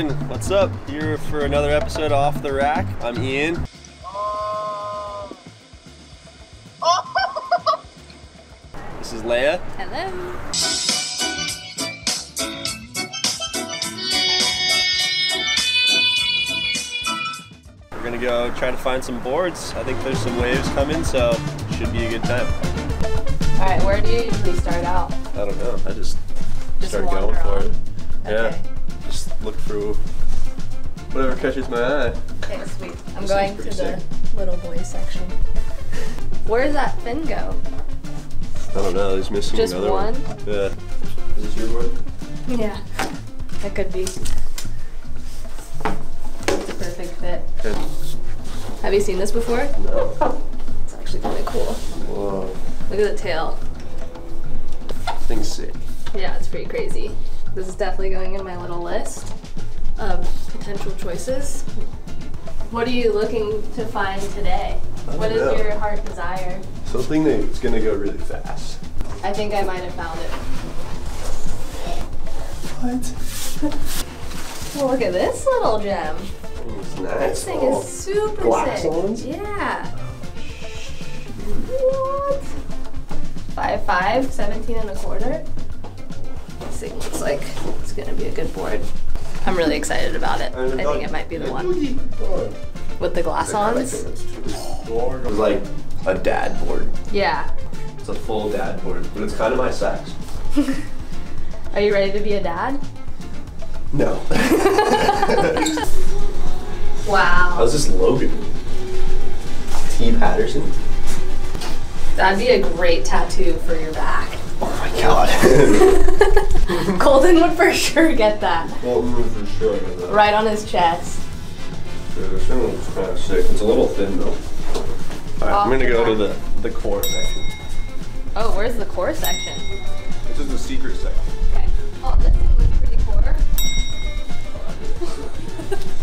Morning. What's up? Here for another episode of off the rack. I'm Ian. This is Leah. Hello. We're gonna go try to find some boards. I think there's some waves coming, so should be a good time. All right, where do you usually start out? I don't know. I just, Just start going for on. it. Yeah. Okay. Just look through whatever catches my eye. Okay, sweet. I'm This going to pretty the little boy section. Where does that fin go? I don't know. He's missing Just another one? Yeah. Is this your board? Yeah, that could be. It's a perfect fit. Okay. Have you seen this before? No. It's actually kind of cool. Whoa. Look at the tail. Thing's sick. Yeah, it's pretty crazy. This is definitely going in my little list of potential choices. What are you looking to find today? What is know. your heart desire? Something that's gonna go really fast. I think I might have found it. What? Well, look at this little gem. It's nice. This thing Oh. is super glass sick. ones? Yeah. What? Five five, 17 and a quarter. This looks like it's gonna be a good board. I'm really excited about it. I think it might be the one with the glass-ons. It's like a dad board. Yeah. It's a full dad board, but it's kind of my size. Are you ready to be a dad? No. Wow. How's this Logan? T. Patterson? That'd be a great tattoo for your back. My god. Colton would for sure get that. well, for sure. Right. Right on his chest. This thing looks kind of sick. It's a little thin though. Alright, I'm gonna go to the, the core section. Oh, where's the core section? This is the secret section. Okay. Oh, this thing looks pretty core.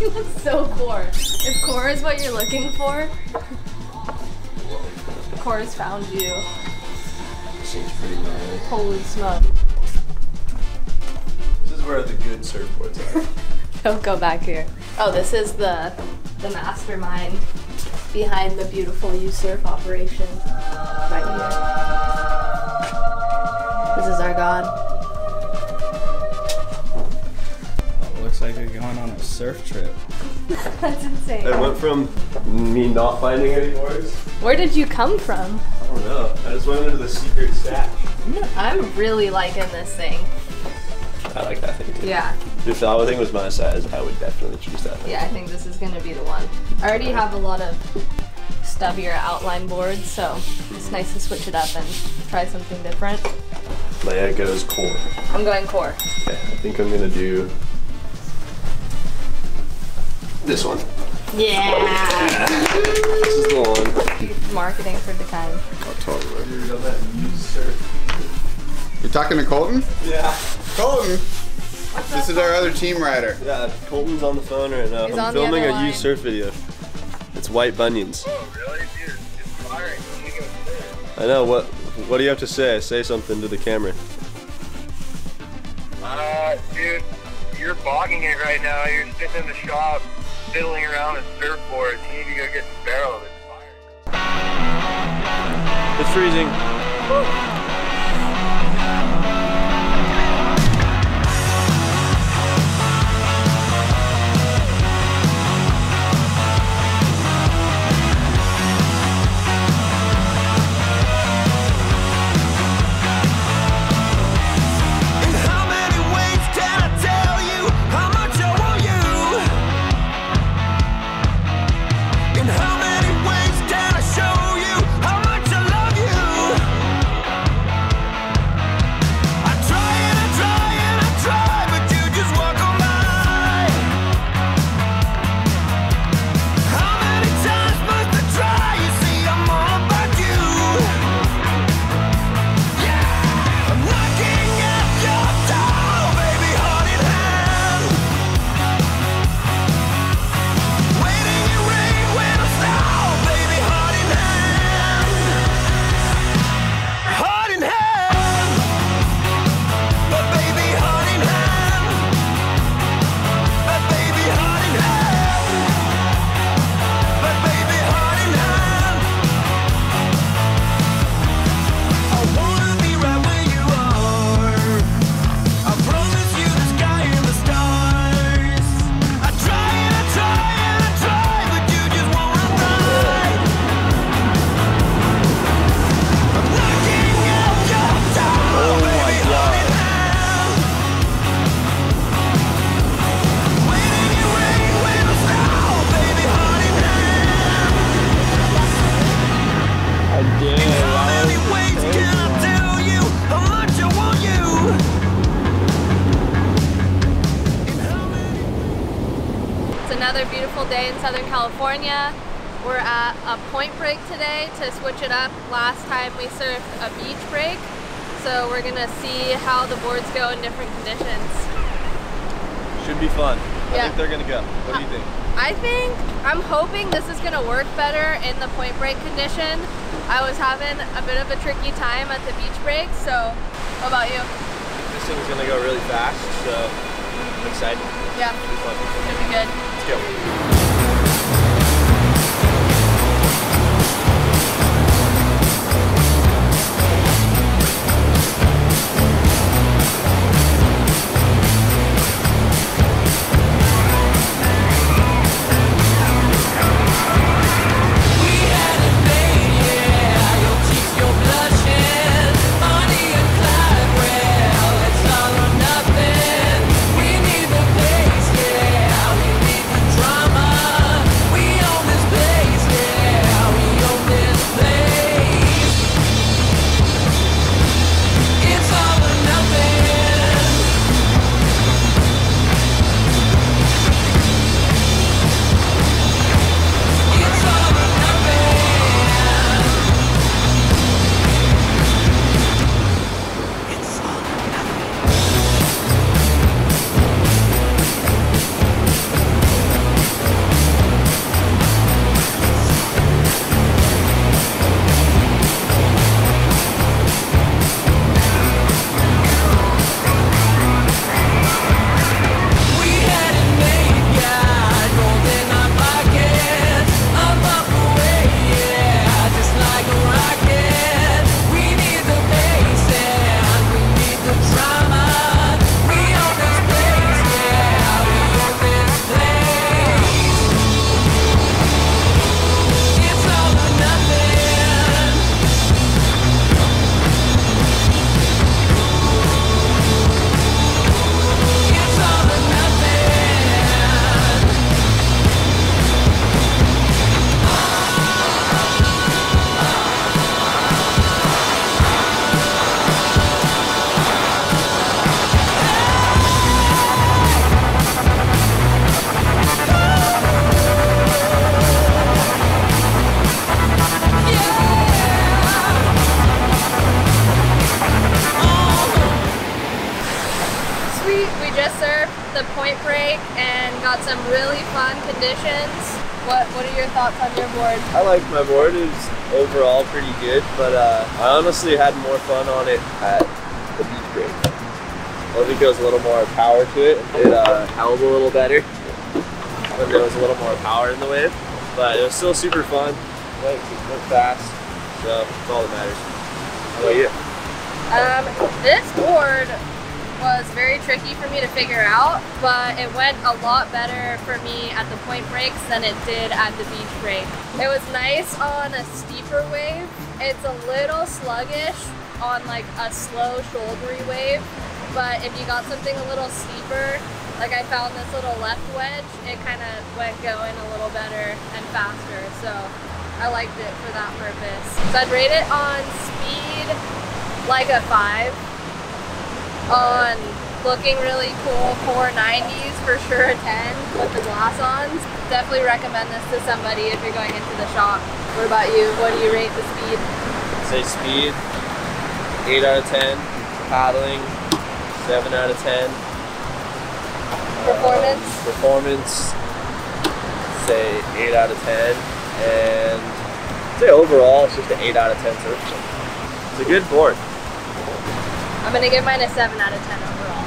you look so core. If core is what you're looking for, core has found you. Seems pretty gnarly. Holy smoke. This is where the good surfboards are. Don't go back here. Oh, this is the the mastermind behind the beautiful Usedsurf operation. Right here. This is our god. Looks like you're going on a surf trip. That's insane. I went from me not finding any boards. Where did you come from? I don't know. I just went into the secret stash. I'm really liking this thing. I like that thing too. Yeah. If that thing was my size, I would definitely choose that thing. Yeah, I think this is gonna be the one. I already have a lot of stubbier outline boards, so it's nice to switch it up and try something different. Leah goes core. I'm going core. Okay, I think I'm gonna do this one. Yeah. This is the one. Marketing for the kind. Oh, totally. surf. You talking to Colton? Yeah. Colton! This is our other team rider. Yeah, Colton's on the phone right now. He's I'm on the filming other a line. used surf video. It's white bunions. Really, dude? Inspiring. I know. What What do you have to say? Say something to the camera. Uh, dude, you're bogging it right now. You're sitting in the shop, fiddling around with surfboards. You need to go get the barrel. It's firing. It's freezing. In in Southern California. We're at a point break today to switch it up. Last time we surfed a beach break. So we're gonna see how the boards go in different conditions. Should be fun. I Yeah. think they're gonna go. What do you uh, think? I think, I'm hoping this is gonna work better in the point break condition. I was having a bit of a tricky time at the beach break, so what about you? This thing's gonna go really fast, so I'm excited. Yeah, Should be fun. should be good. Let's go. Got some really fun conditions. What What are your thoughts on your board? I like my board. It's overall pretty good, but uh, I honestly had more fun on it at the beach break. I think there was a little more power to it. It uh, held a little better when there was a little more power in the wave, but it was still super fun. Went, went fast, so that's all that matters. How about you? Um, this board was very tricky for me to figure out, but it went a lot better for me at the point breaks than it did at the beach break. It was nice on a steeper wave. It's a little sluggish on like a slow shouldery wave, but if you got something a little steeper, like I found this little left wedge, it kind of went going a little better and faster. So I liked it for that purpose. So I'd rate it on speed like a five. On looking really cool 490s for sure a 10 with the glass ons. Definitely recommend this to somebody if you're going into the shop. What about you? What do you rate the speed? Say speed, 8 out of 10. Paddling, 7 out of 10. Performance? Um, performance, say 8 out of 10. And say overall, it's just an 8 out of 10 surf. It's a good board. I'm gonna give mine a 7 out of 10 overall.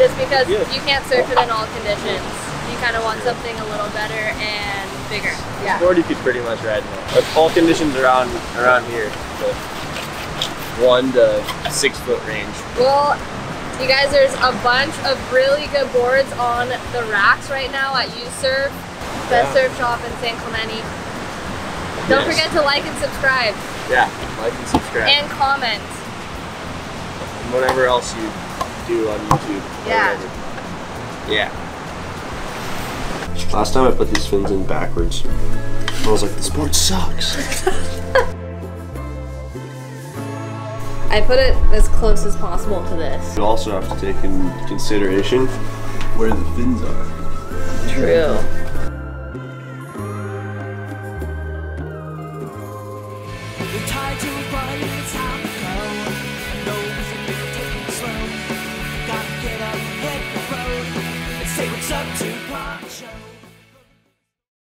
Just because Good. you can't surf it in all conditions. You kind of want something a little better and bigger. Yeah. Board you could pretty much ride in all. All conditions around around here. The one to six foot range. Well, you guys, there's a bunch of really good boards on the racks right now at Usedsurf, best Yeah. surf shop in San Clemente. Don't Yes. forget to like and subscribe Yeah, like and subscribe. and comment. Whatever else you do on YouTube. Yeah. whatever. Yeah. Last time I put these fins in backwards, I was like, this board sucks. I put it as close as possible to this. You also have to take in consideration where the fins are. True.